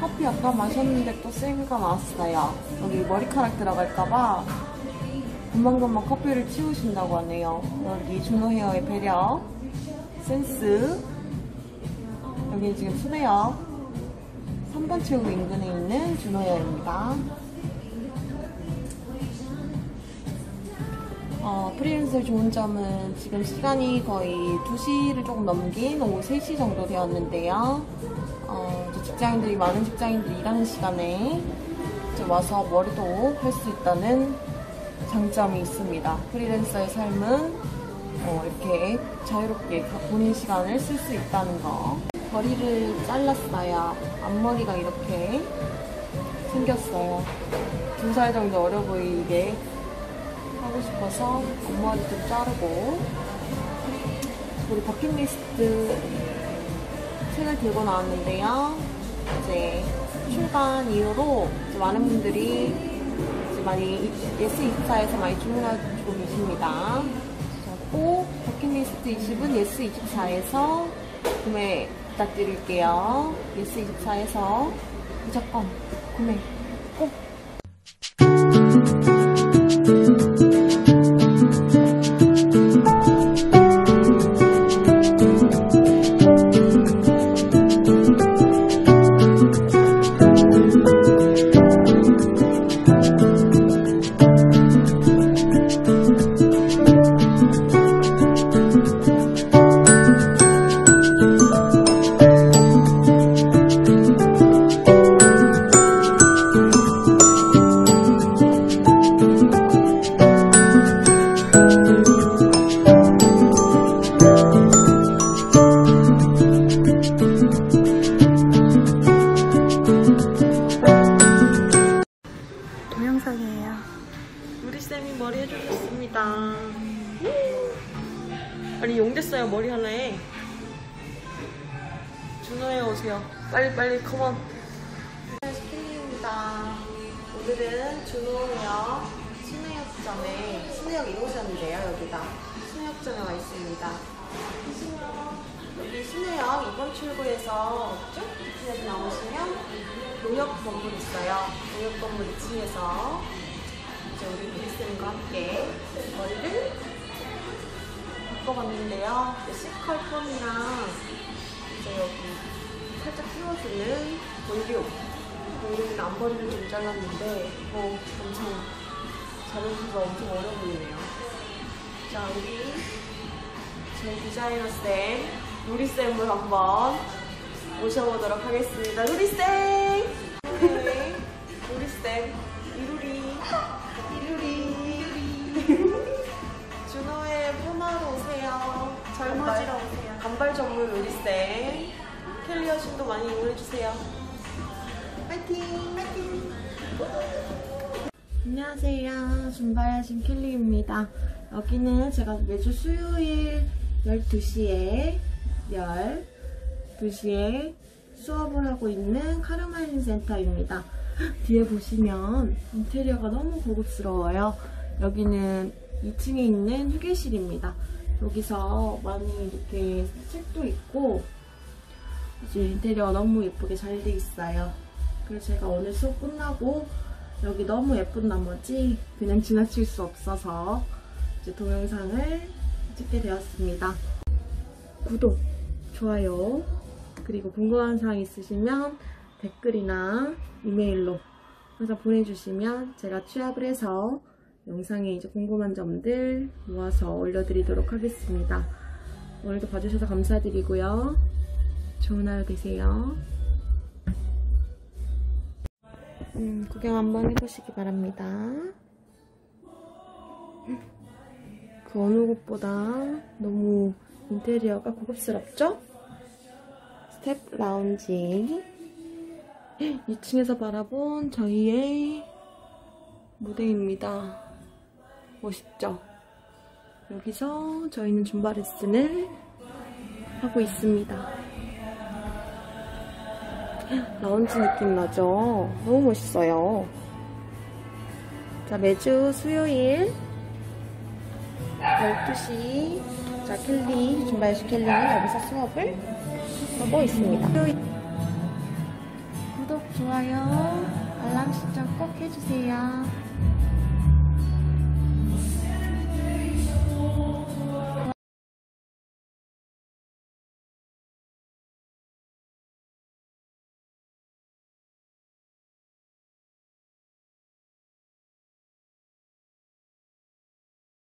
커피 아까 마셨는데 또 쌩가 나왔어요. 여기 머리카락 들어갈까봐 금방금방 커피를 치우신다고 하네요. 여기 준호 헤어의 배려, 센스. 여기 지금 순회역 3번 출구 인근에 있는 준호 헤어입니다. 어, 프리랜서의 좋은 점은 지금 시간이 거의 2시를 조금 넘긴 오후 3시 정도 되었는데요. 어, 직장인들이, 많은 직장인들이 일하는 시간에 와서 머리도 할 수 있다는 장점이 있습니다. 프리랜서의 삶은 어, 이렇게 자유롭게 본인 시간을 쓸 수 있다는 거. 머리를 잘랐어요. 앞머리가 이렇게 생겼어요. 두 살 정도 어려 보이게 하고 싶어서 앞머리 좀 자르고 우리 버킷리스트 책을 들고 나왔는데요. 이제 출간 이후로 이제 많은 분들이 이제 많이 예스 24에서 많이 주문하고 계십니다. 자, 꼭 버킷리스트 20은 예스 24에서 구매 부탁드릴게요. 예스 24에서 무조건 구매 꼭 머리 해주셨습니다. 아니 용됐어요 머리 하나에. 준호에 오세요. 빨리 빨리 컴온. 스킬링입니다. 오늘은 준호역 신해역점에 신해역 1호선인데요 여기가 신해역점에 와 있습니다. 여기 신해역 2번 출구에서 쭉 이렇게 나오시면 농협 건물 있어요. 농협 건물 2층에서 이제 우리 미리쌤과 함께 머리를 바꿔봤는데요. C컬 펌이랑 이제 여기 살짝 띄워주는 볼륨. 볼륨이랑 앞머리를 좀 잘랐는데 어, 엄청 잘해주셔서 엄청 어려 보이네요. 자, 우리 저희 디자이너쌤, 누리쌤을 한번 모셔보도록 하겠습니다. 누리쌤! 신도 많이 응원해주세요. 파이팅! 파이팅! 안녕하세요. 준바야신 켈리입니다. 여기는 제가 매주 수요일 12시에 12시에 수업을 하고 있는 카르마인 센터입니다. 뒤에 보시면 인테리어가 너무 고급스러워요. 여기는 2층에 있는 휴게실입니다. 여기서 많이 이렇게 책도 있고 이제 인테리어가 너무 예쁘게 잘 돼 있어요. 그래서 제가 오늘 수업 끝나고 여기 너무 예쁜 나머지 그냥 지나칠 수 없어서 이제 동영상을 찍게 되었습니다. 구독, 좋아요, 그리고 궁금한 사항 있으시면 댓글이나 이메일로 항상 보내주시면 제가 취합을 해서 영상에 이제 궁금한 점들 모아서 올려드리도록 하겠습니다. 오늘도 봐주셔서 감사드리고요. 좋은 하루 되세요. 음, 구경 한번 해보시기 바랍니다. 그 어느 곳보다 너무 인테리어가 고급스럽죠? 스텝 라운지 2층에서 바라본 저희의 무대입니다. 멋있죠? 여기서 저희는 줌바 레슨을 하고 있습니다. 라운지 느낌 나죠? 너무 멋있어요. 자, 매주 수요일 12시 자, 켈리, 줌바이시 켈리는 여기서 수업을 하고 있습니다. 구독, 좋아요, 알람 설정 꼭 해주세요.